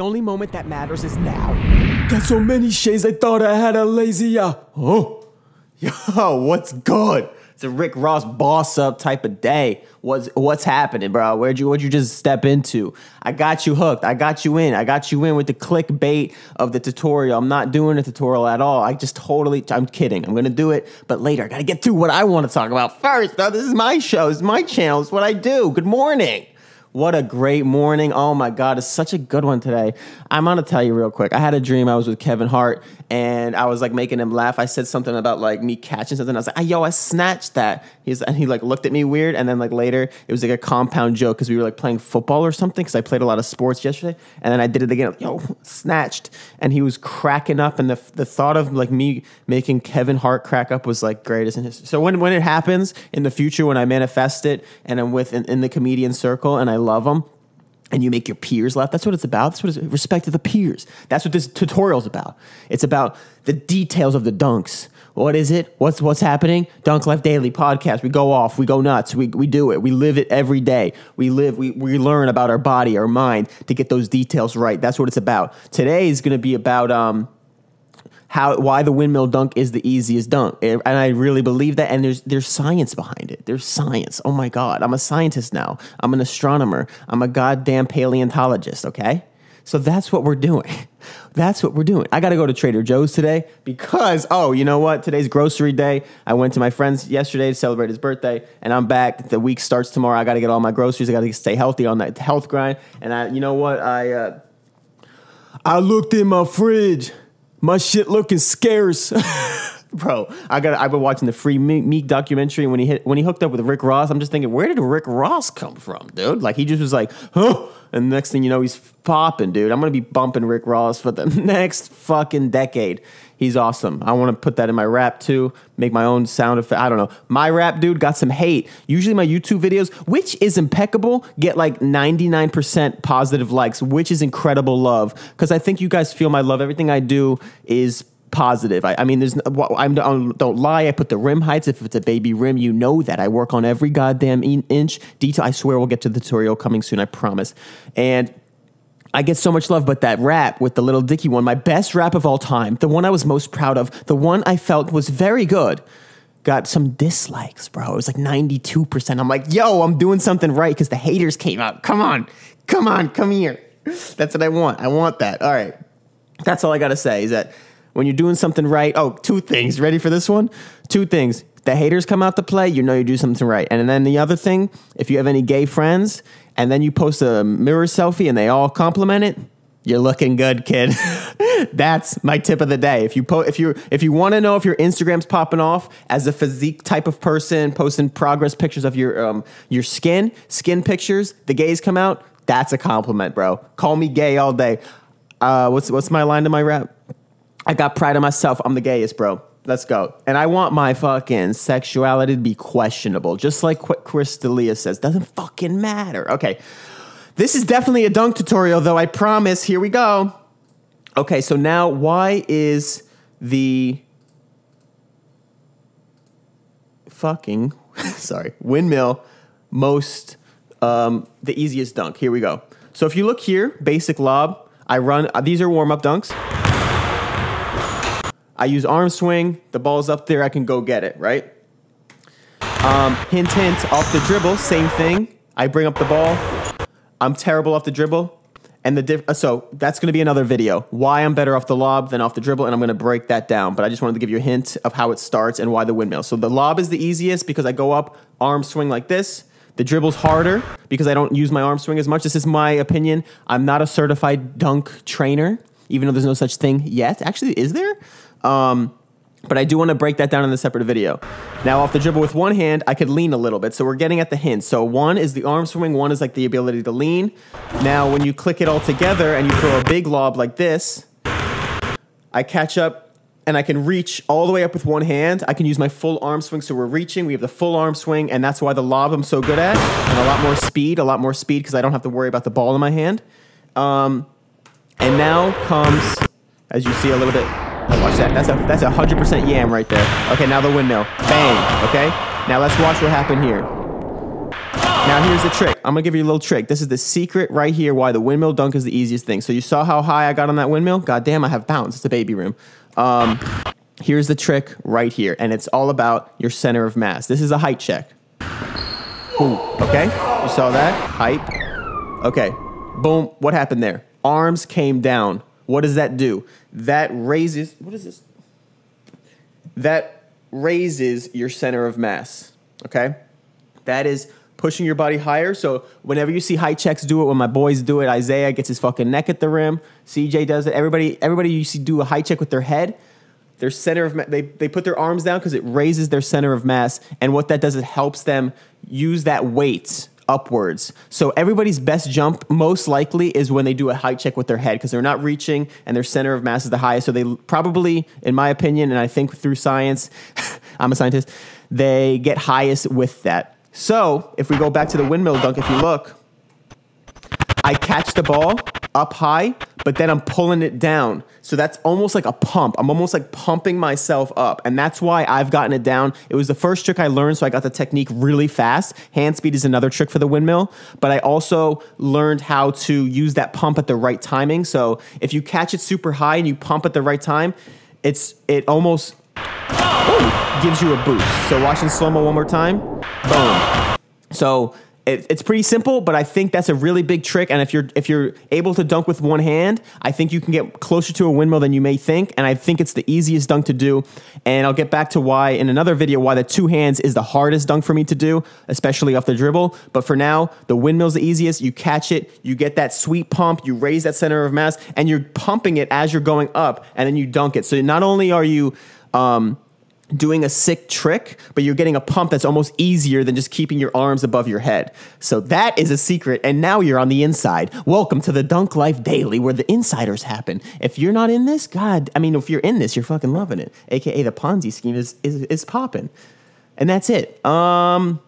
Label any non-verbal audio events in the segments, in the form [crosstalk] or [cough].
moment that matters is now. Got so many shades, I thought I had a lazy. Uh, oh, [laughs] yo, what's good? It's a Rick Ross boss up type of day. What's what's happening, bro? Where'd you what'd you just step into? I got you hooked. I got you in. I got you in with the clickbait of the tutorial. I'm not doing a tutorial at all. I just totally I'm kidding. I'm gonna do it, but later I gotta get through what I want to talk about first. Now, this is my show, it's my channel, it's what I do. Good morning. What a great morning. Oh my God, it's such a good one today. I'm gonna tell you real quick. I had a dream I was with Kevin Hart and I was like making him laugh. I said something about like me catching something. I was like, yo, I snatched that. He's and he like looked at me weird. And then like later, it was like a compound joke because we were like playing football or something because I played a lot of sports yesterday. And then I did it again. Yo, snatched. And he was cracking up. And the, the thought of like me making Kevin Hart crack up was like greatest in history. So when, when it happens in the future, when I manifest it and I'm with in, in the comedian circle and I love them, and you make your peers laugh. That's what it's about. That's what it's respect to the peers. That's what this tutorial is about. It's about the details of the dunks. What is it? What's what's happening? Dunk Life Daily podcast. We go off. We go nuts. We, we do it. We live it every day. We live. We, we learn about our body, our mind to get those details right. That's what it's about. Today is going to be about um, how why the windmill dunk is the easiest dunk, and I really believe that. And there's there's science behind it. There's science. Oh my god, I'm a scientist now. I'm an astronomer. I'm a goddamn paleontologist. Okay, so that's what we're doing. [laughs] That's what we're doing. I got to go to Trader Joe's today because oh, you know what? Today's grocery day. I went to my friend's yesterday to celebrate his birthday, and I'm back. The week starts tomorrow. I got to get all my groceries. I got to stay healthy on that health grind. And I, you know what? I uh, I looked in my fridge my shit looking scarce. [laughs] Bro, I got I've been watching the free Meek documentary when he hit when he hooked up with Rick Ross, I'm just thinking, where did Rick Ross come from, dude? Like he just was like, huh? And the next thing you know, he's popping, dude. I'm gonna be bumping Rick Ross for the [laughs] next fucking decade. He's awesome. I want to put that in my rap too. Make my own sound effect. I don't know. My rap dude got some hate. Usually my YouTube videos, which is impeccable, get like 99% positive likes, which is incredible love. Because I think you guys feel my love. Everything I do is positive. I, I mean, there's I don't lie. I put the rim heights. If it's a baby rim, you know that I work on every goddamn inch detail. I swear we'll get to the tutorial coming soon. I promise. And I get so much love, but that rap with the Lil Dicky one, my best rap of all time, the one I was most proud of, the one I felt was very good, got some dislikes, bro. It was like 92%. I'm like, yo, I'm doing something right because the haters came out. Come on, come on, come here. That's what I want. I want that. All right. That's all I got to say is that when you're doing something right, oh, two things. Ready for this one? Two things the haters come out to play, you know you do something right. And then the other thing, if you have any gay friends and then you post a mirror selfie and they all compliment it, you're looking good, kid. [laughs] That's my tip of the day. If you po- if you if you want to know if your Instagram's popping off as a physique type of person, posting progress pictures of your um your skin, skin pictures, the gays come out. That's a compliment, bro. Call me gay all day. Uh, what's what's my line to my rap? I got pride in myself. I'm the gayest, bro. Let's go. And I want my fucking sexuality to be questionable, just like what Chris D'Elia says. Doesn't fucking matter. Okay. This is definitely a dunk tutorial, though, I promise. Here we go. Okay, so now why is the fucking, [laughs] sorry, windmill most, um, the easiest dunk? Here we go. So if you look here, basic lob, I run, uh, these are warm up dunks. I use arm swing. The ball's up there. I can go get it, right? Um, hint, hint, off the dribble, same thing. I bring up the ball. I'm terrible off the dribble. And the diff- uh, so that's going to be another video. Why I'm better off the lob than off the dribble, and I'm going to break that down. But I just wanted to give you a hint of how it starts and why the windmill. So the lob is the easiest because I go up, arm swing like this. The dribble's harder because I don't use my arm swing as much. This is my opinion. I'm not a certified dunk trainer, even though there's no such thing yet. Actually, is there? Um, but I do want to break that down in a separate video. Now, off the dribble with one hand, I could lean a little bit. So we're getting at the hints. So one is the arm swing, one is like the ability to lean. Now, when you click it all together and you throw a big lob like this, I catch up and I can reach all the way up with one hand. I can use my full arm swing. So we're reaching, we have the full arm swing, and that's why the lob I'm so good at, and a lot more speed, a lot more speed because I don't have to worry about the ball in my hand. Um, and now comes, as you see a little bit, Watch that. That's a that's a hundred percent yam right there. Okay, now the windmill. Bang. Okay. Now let's watch what happened here. Now here's the trick. I'm gonna give you a little trick. This is the secret right here why the windmill dunk is the easiest thing. So you saw how high I got on that windmill? God damn, I have bounds. It's a baby room. Um, here's the trick right here, and it's all about your center of mass. This is a height check. Ooh, okay, you saw that height. Okay, boom. What happened there? Arms came down. What does that do? That raises. What is this? That raises your center of mass. Okay, that is pushing your body higher. So whenever you see high checks do it, when my boys do it, Isaiah gets his fucking neck at the rim. CJ does it. Everybody, everybody you see do a high check with their head. Their center of ma- they they put their arms down because it raises their center of mass, and what that does it helps them use that weight upwards. So everybody's best jump most likely is when they do a height check with their head because they're not reaching and their center of mass is the highest. So they probably, in my opinion, and I think through science, [laughs] I'm a scientist, they get highest with that. So if we go back to the windmill dunk, if you look, I catch the ball up high, but then I'm pulling it down. So that's almost like a pump. I'm almost like pumping myself up. And that's why I've gotten it down. It was the first trick I learned, so I got the technique really fast. Hand speed is another trick for the windmill, but I also learned how to use that pump at the right timing. So if you catch it super high and you pump at the right time, it's it almost gives you a boost. So watching slow mo one more time, boom. So it, it's pretty simple, but I think that's a really big trick. And if you're if you're able to dunk with one hand, I think you can get closer to a windmill than you may think. And I think it's the easiest dunk to do. And I'll get back to why in another video why the two hands is the hardest dunk for me to do, especially off the dribble. But for now, the windmill's the easiest. You catch it, you get that sweet pump, you raise that center of mass, and you're pumping it as you're going up, and then you dunk it. So not only are you um, doing a sick trick, but you're getting a pump that's almost easier than just keeping your arms above your head. So that is a secret. And now you're on the inside. Welcome to the Dunk Life Daily where the insiders happen. If you're not in this, God, I mean, if you're in this, you're fucking loving it. AKA the Ponzi scheme is, is, is popping. And that's it. Um,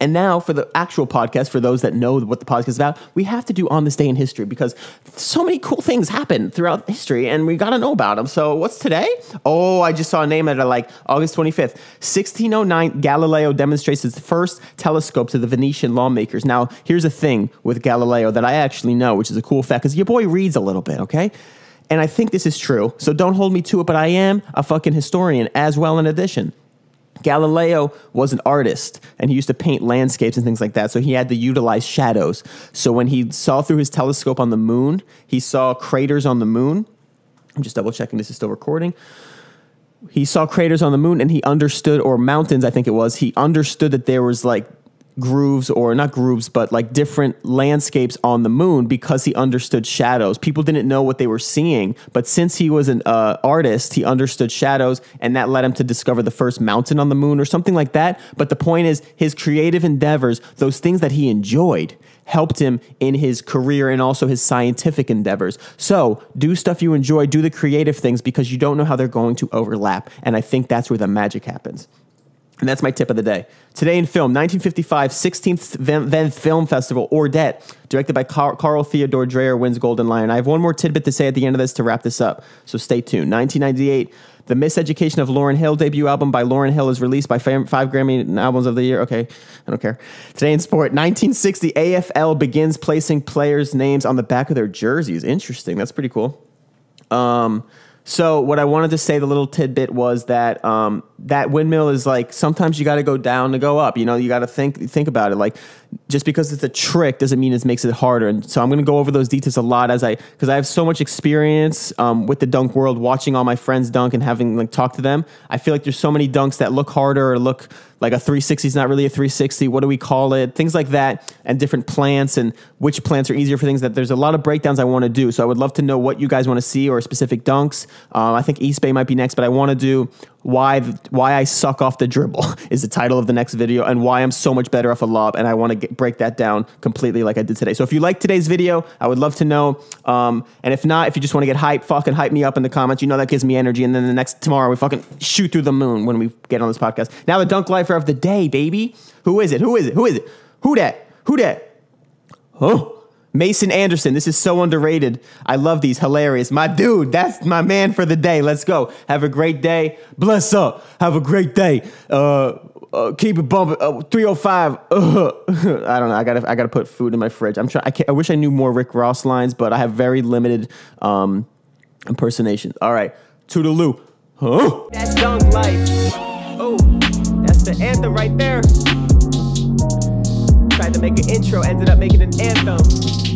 and now for the actual podcast, for those that know what the podcast is about, we have to do on this day in history because so many cool things happen throughout history and we got to know about them. So what's today? Oh, I just saw a name that I like. August 25th, 1609, Galileo demonstrates his first telescope to the Venetian lawmakers. Now, here's a thing with Galileo that I actually know, which is a cool fact because your boy reads a little bit, okay? And I think this is true. So don't hold me to it, but I am a fucking historian as well in addition. Galileo was an artist and he used to paint landscapes and things like that. So he had to utilize shadows. So when he saw through his telescope on the moon, he saw craters on the moon. I'm just double checking this is still recording. He saw craters on the moon and he understood, or mountains, I think it was. He understood that there was like grooves or not grooves but like different landscapes on the moon because he understood shadows. People didn't know what they were seeing but since he was an uh, artist he understood shadows and that led him to discover the first mountain on the moon or something like that. But the point is his creative endeavors those things that he enjoyed helped him in his career and also his scientific endeavors. So do stuff you enjoy do the creative things because you don't know how they're going to overlap and i think that's where the magic happens and that's my tip of the day. Today in film, 1955, 16th Venice Film Festival, Ordet, directed by Carl Theodor Dreyer, wins Golden Lion. I have one more tidbit to say at the end of this to wrap this up, so stay tuned. 1998, The Miseducation of Lauryn Hill debut album by Lauryn Hill is released by five Grammy Albums of the Year. Okay, I don't care. Today in sport, 1960, AFL begins placing players' names on the back of their jerseys. Interesting. That's pretty cool. Um, so what I wanted to say, the little tidbit was that um, that windmill is like sometimes you got to go down to go up. You know, you got to think think about it. Like just because it's a trick doesn't mean it makes it harder. And so I'm going to go over those details a lot as I because I have so much experience um, with the dunk world, watching all my friends dunk and having like talk to them. I feel like there's so many dunks that look harder or look like a 360 is not really a 360. What do we call it? Things like that, and different plants and which plants are easier for things. That there's a lot of breakdowns I want to do. So I would love to know what you guys want to see or specific dunks. Uh, I think East Bay might be next, but I want to do why why I suck off the dribble [laughs] is the title of the next video, and why I'm so much better off a lob. And I want to break that down completely, like I did today. So if you like today's video, I would love to know. Um, and if not, if you just want to get hype, fucking hype me up in the comments. You know that gives me energy. And then the next tomorrow we fucking shoot through the moon when we get on this podcast. Now the dunk lifer of the day, baby. Who is it? Who is it? Who is it? Who that? Who that? Oh. Mason Anderson, this is so underrated. I love these. Hilarious. My dude, that's my man for the day. Let's go. Have a great day. Bless up. Have a great day. Uh, Uh, keep it bumping. Uh, 305. Uh, [laughs] I don't know. I gotta I gotta put food in my fridge. I'm trying. I, I wish I knew more Rick Ross lines, but I have very limited um, impersonations. All right, toodaloo. Huh? That's dunk life. Oh, that's the anthem right there. To make an intro, ended up making an anthem.